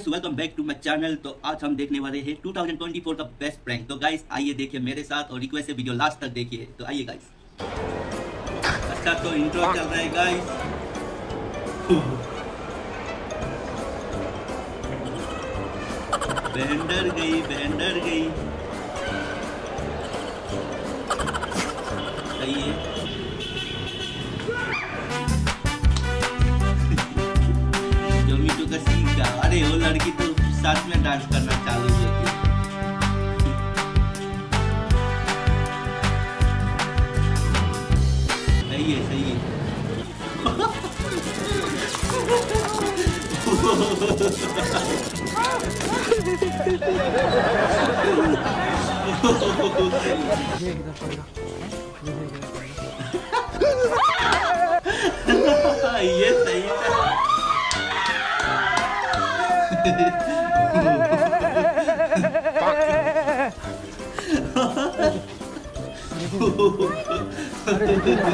Guys welcome back to my channel तो आज हम देखने वाले हैं 2024 का बेस्ट प्रैंक तो गाइस आइए देखिए मेरे साथ और रिक्वेस्ट है वीडियो लास्ट तक देखिए। तो आइए गाइस अच्छा तो इंट्रो चल रहा है गाइस बैंडर गई बैंडर गई। साथ में डांस करना चालू गई सही है सही है। ये सही था।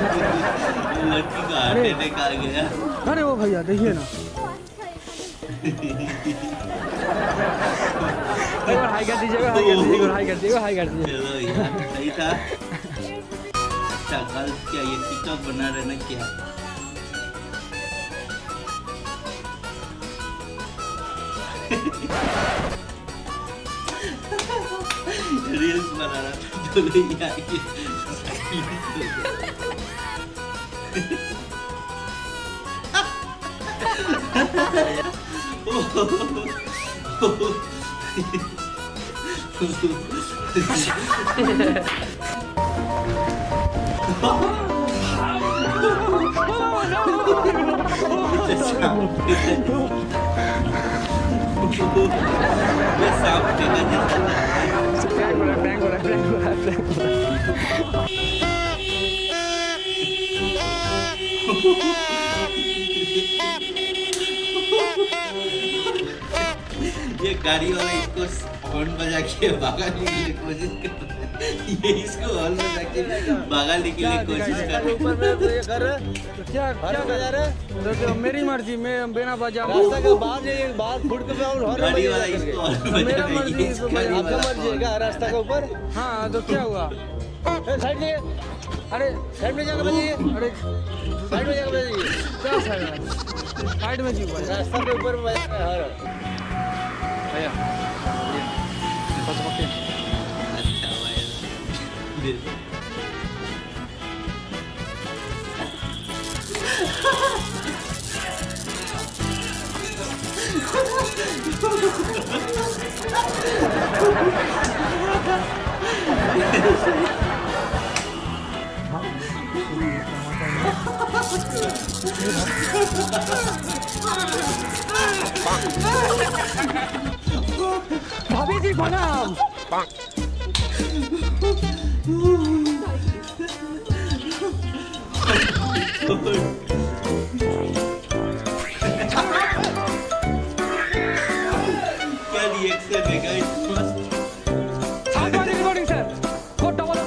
लड़की का हार्ट अटैक आ गया अरे वो भैया देखिए ना। हाई कर दीजिएगा हाई कर दीजिएगा हाई कर दीजिएगा हाई कर दीजिएगा। चलो यार सही था। अच्छा कल क्या ये टिकटॉक बना रहे ना क्या? रील्स बना रहा था चलो यार ये मैं सांप देखा जैसा लग रहा है प्रैंक हो रहा है प्रैंक हो रहा है प्रैंक हो रहा है प्रैंक हो रहा है ये गाड़ी वाला इसको हॉर्न बजा के भगाने के कोशिश कर रहा है। ये इसको हॉर्न बजा के भगाने के लिए कोशिश कर रहा है। ऊपर में ये कर तो क्या क्या बजा रहे तो, तो मेरी मर्ज़ी मैं बिना बजा रास्ता के बाहर ये बाहर फुट के और हर गाड़ी वाला इसको हॉर्न मेरा बजा मर्ज़ी रही तो आपका मर्ज़ी है क्या रास्ता के ऊपर? हाँ तो क्या हुआ? साइड लिए अरे साइड में जाकर बजाइए अरे साइड में जाकर बजाइए क्या साइड में? साइड में बजा? रास्ता के ऊपर बजा हैं। भैया बस पकड़िए। अच्छा भाई भाभी जी प्रणाम क्या रिएक्शन है गाइस मस्त How about the recording, sir? Code double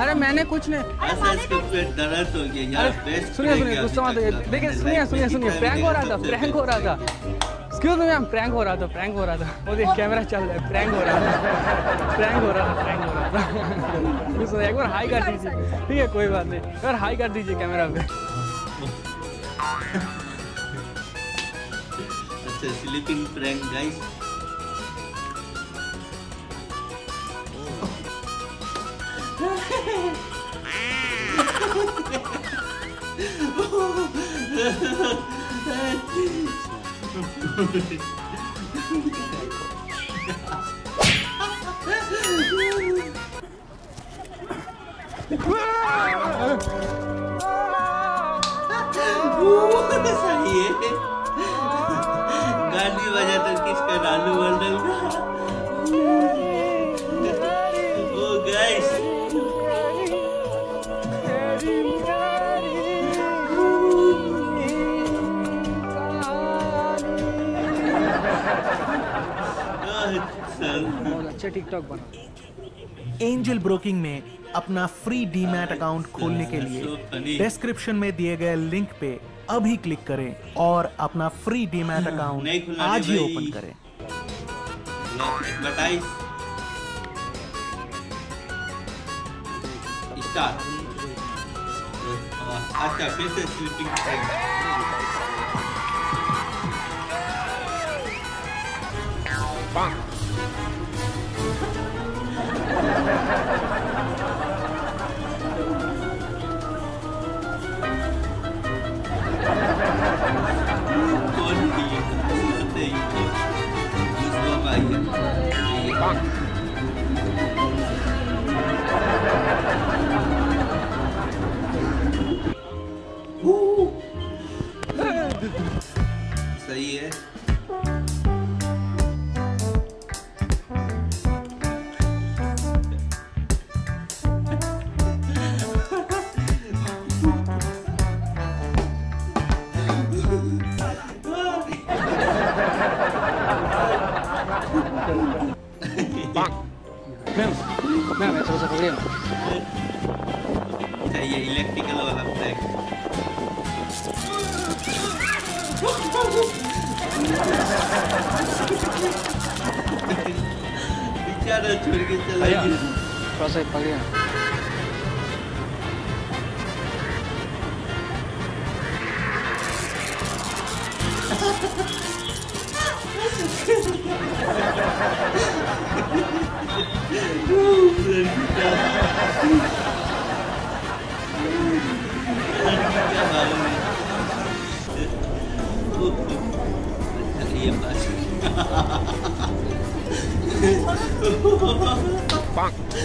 अरे मैंने कुछ नहीं। दर्द हो गया सुनिए सुनिए गुस्सा मत लेकिन सुनिए सुनिए सुनिए प्रैंक हो रहा था प्रैंक हो रहा था। मैम प्रैंक हो रहा था प्रैंक हो रहा था। वो देख कैमरा चल रहा है प्रैंक हो रहा था। प्रैंक हो रहा था प्रैंक हो रहा था। एक बार हाई कर दीजिए। ठीक है कोई बात नहीं। एक बार हाई कर दीजिए कैमरा पे। अच्छा स्लीपिंग प्रैंक गाइस गाली बजा तो किसका लालू बल रहा बहुत अच्छे टिकटॉक बना। एंजल ब्रोकिंग में अपना फ्री डीमैट अकाउंट खोलने के लिए डिस्क्रिप्शन में दिए गए लिंक पे अभी क्लिक करें और अपना फ्री डीमैट अकाउंट आज ही ओपन करें। स्टार्ट अच्छा फिर से sleeping 한정은 ini saya electrical bicara curi kita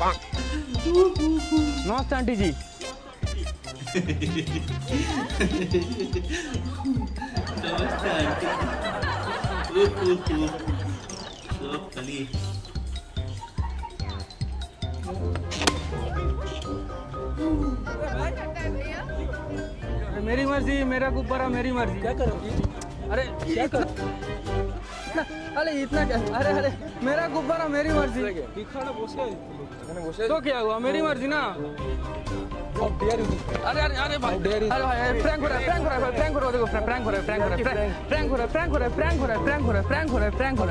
नमस्ते आंटी जी। नमस्ते आंटी मेरी मर्ज़ी मेरा गुब्बारा मेरी मर्ज़ी। क्या करोगी? अरे क्या कर अरे इतना क्या अरे अरे मेरा गुब्बारा मेरी मर्ज़ी तो क्या हुआ मेरी मर्ज़ी ना अरे अरे अरे भाई अरे भाई प्रैंक हो रहा है प्रैंक हो रहा है प्रैंक हो रहा है देखो प्रैंक हो रहा है प्रैंक हो रहा है प्रैंक हो रहा है प्रैंक हो रहा है प्रैंक हो रहा है प्रैंक हो रहा है प्रैंक हो रहा है प्रैंक हो रहा है प्रैंक हो रहा है प्रैंक हो रहा है प्रैंक हो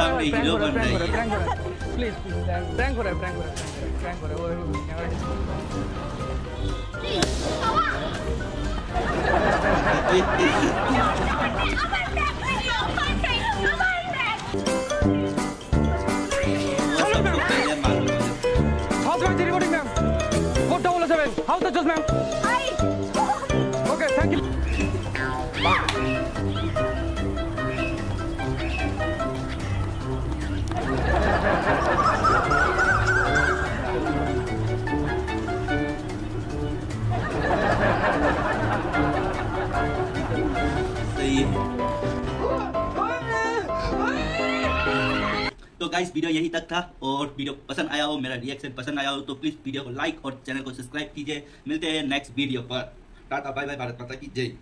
रहा है प्रैंक हो रहा है प्रैंक हो रहा है प्लीज़ प्लीज़ प्रैंक हो रहा है प्रैंक हो रहा है प्रैंक हो रहा है सही है। तो गाइस वीडियो यही तक था और वीडियो पसंद आया हो, मेरा रिएक्शन पसंद आया हो तो प्लीज़ वीडियो को लाइक और चैनल को सब्सक्राइब कीजिए। मिलते हैं नेक्स्ट वीडियो पर। टाटा बाय बाय भारत माता की जय।